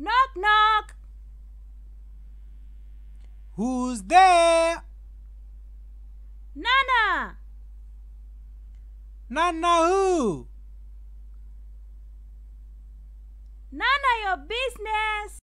Knock, knock. Who's there? Nana. Nana who? Nana, your business.